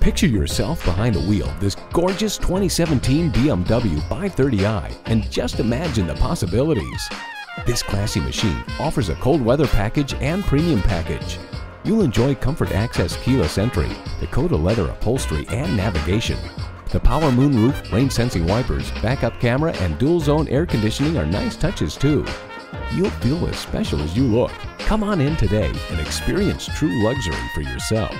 Picture yourself behind the wheel of this gorgeous 2017 BMW 530i and just imagine the possibilities. This classy machine offers a cold weather package and premium package. You'll enjoy comfort access keyless entry, Dakota leather upholstery and navigation. The power moonroof, rain sensing wipers, backup camera, and dual zone air conditioning are nice touches too. You'll feel as special as you look. Come on in today and experience true luxury for yourself.